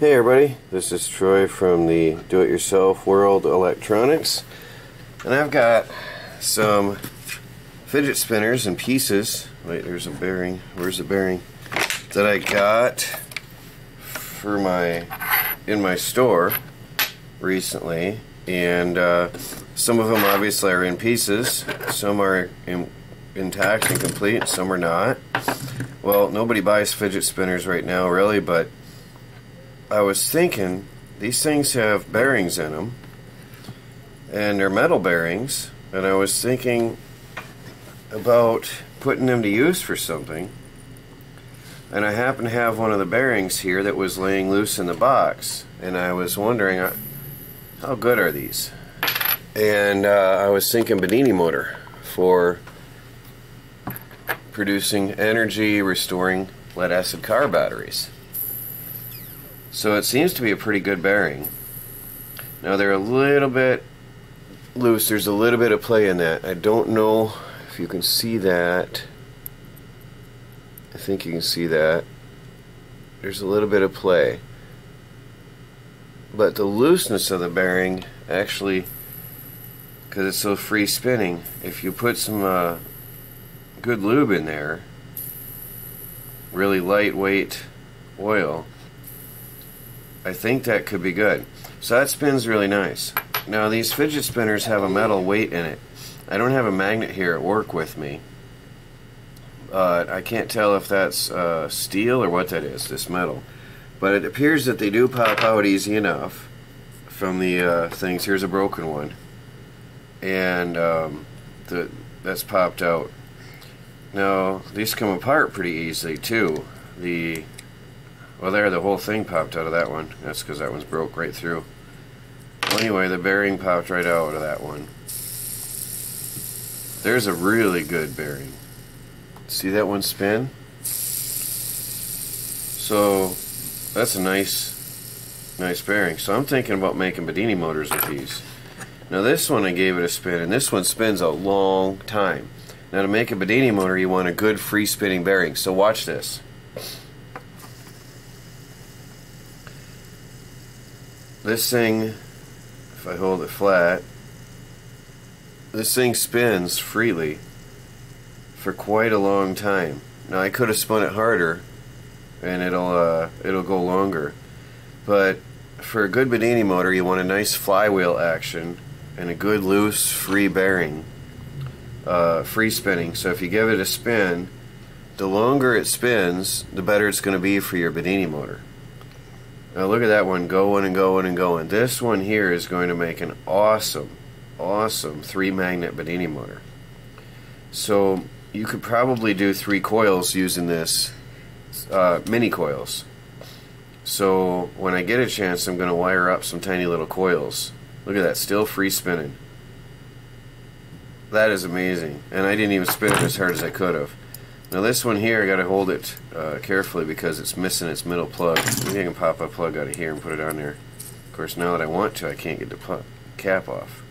Hey everybody, this is Troy from the Do-It-Yourself World Electronics. And I've got some fidget spinners and pieces. Wait there's a bearing, where's the bearing? That I got for my in my store recently. And uh, some of them obviously are in pieces. Some are in, intact and complete. Some are not. Well nobody buys fidget spinners right now really but I was thinking these things have bearings in them, and they're metal bearings, and I was thinking about putting them to use for something. And I happen to have one of the bearings here that was laying loose in the box, and I was wondering uh, how good are these? And uh, I was thinking Bedini motor for producing energy restoring lead acid car batteries. So it seems to be a pretty good bearing. Now they're a little bit loose. There's a little bit of play in that. I don't know if you can see that. I think you can see that. There's a little bit of play. But the looseness of the bearing actually, because it's so free spinning, if you put some uh, good lube in there, really lightweight oil, I think that could be good. So that spins really nice. Now these fidget spinners have a metal weight in it. I don't have a magnet here at work with me. But I can't tell if that's uh, steel or what that is, this metal. But it appears that they do pop out easy enough from the uh, things. Here's a broken one. And um, the, that's popped out. Now, these come apart pretty easily too. The well, there, the whole thing popped out of that one. That's because that one's broke right through. Well, anyway, the bearing popped right out of that one. There's a really good bearing. See that one spin? So, that's a nice, nice bearing. So I'm thinking about making Bedini motors with these. Now this one I gave it a spin, and this one spins a long time. Now to make a Bedini motor, you want a good free spinning bearing. So watch this. This thing, if I hold it flat, this thing spins freely for quite a long time. Now I could have spun it harder, and it'll uh, it'll go longer. But for a good Bedini motor, you want a nice flywheel action and a good loose free bearing, uh, free spinning. So if you give it a spin, the longer it spins, the better it's going to be for your Bedini motor. Now look at that one going and going and going. This one here is going to make an awesome, awesome three magnet Bedini motor. So you could probably do three coils using this uh, mini coils. So when I get a chance, I'm going to wire up some tiny little coils. Look at that, still free spinning. That is amazing. And I didn't even spin it as hard as I could have. Now this one here, I got to hold it uh, carefully because it's missing its middle plug. Maybe I can pop a plug out of here and put it on there. Of course, now that I want to, I can't get the cap off.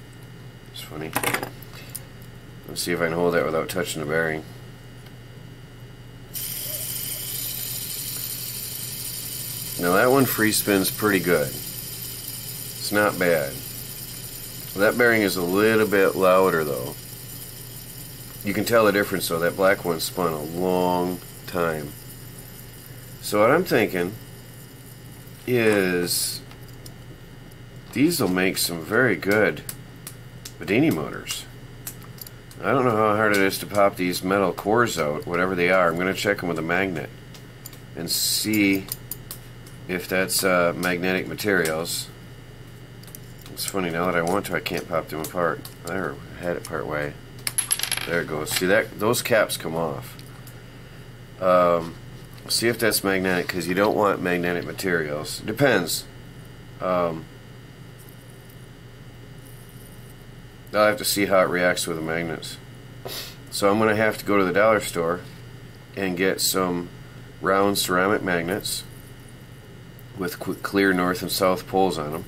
It's funny. Let's see if I can hold that without touching the bearing. Now that one free spins pretty good. It's not bad. That bearing is a little bit louder though. You can tell the difference though. That black one spun a long time. So what I'm thinking is these will make some very good Bedini motors. I don't know how hard it is to pop these metal cores out, whatever they are. I'm going to check them with a magnet and see if that's uh, magnetic materials. It's funny, now that I want to, I can't pop them apart. Had it part way. There it goes. See that those caps come off. Um, see if that's magnetic because you don't want magnetic materials. Depends. Um, I'll have to see how it reacts with the magnets. So I'm going to have to go to the dollar store and get some round ceramic magnets with clear north and south poles on them.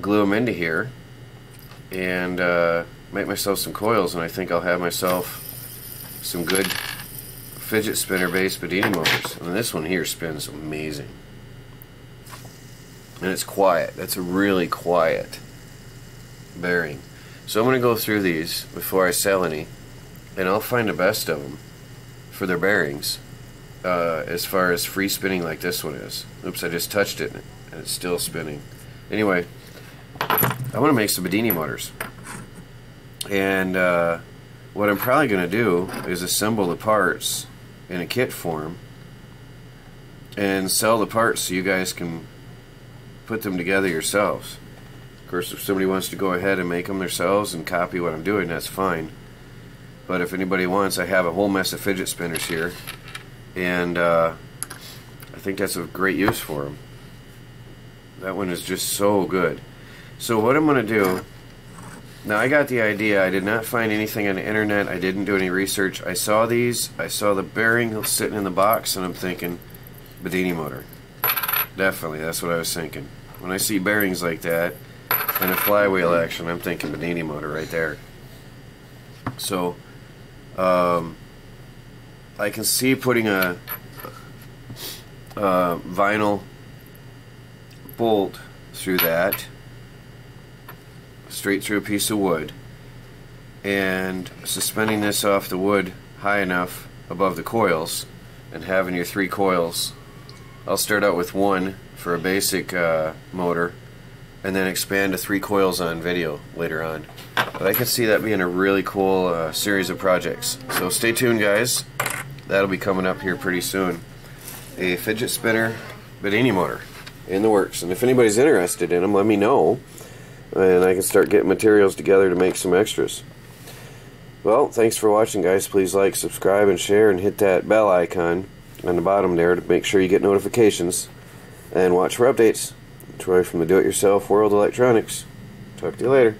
Glue them into here and uh, make myself some coils, and I think I'll have myself some good fidget spinner based Bedini motors. And this one here spins amazing. and it's quiet. That's a really quiet bearing. So I'm going to go through these before I sell any, and I'll find the best of them for their bearings. Uh, as far as free spinning like this one is. Oops, I just touched it and it's still spinning. Anyway, I want to make some Bedini motors. And uh, what I'm probably going to do is assemble the parts in a kit form and sell the parts so you guys can put them together yourselves. Of course, if somebody wants to go ahead and make them themselves and copy what I'm doing, that's fine. But if anybody wants, I have a whole mess of fidget spinners here, and uh, I think that's a great use for them. That one is just so good. So what I'm going to do, now I got the idea, I did not find anything on the internet, I didn't do any research. I saw these, I saw the bearing sitting in the box, and I'm thinking, Bedini motor. Definitely, that's what I was thinking. When I see bearings like that and a flywheel action, I'm thinking Bedini motor right there. So, um, I can see putting a, a vinyl bolt through that, straight through a piece of wood, and suspending this off the wood high enough above the coils, and having your three coils I'll start out with one for a basic uh, motor and then expand to three coils on video later on. But I can see that being a really cool uh, series of projects. So stay tuned guys. That'll be coming up here pretty soon. A fidget spinner Bedini motor in the works. And if anybody's interested in them, let me know. And I can start getting materials together to make some extras. Well, thanks for watching guys. Please like, subscribe, and share, and hit that bell icon on the bottom there to make sure you get notifications and watch for updates. Troy from the Do It Yourself World Electronics. Talk to you later.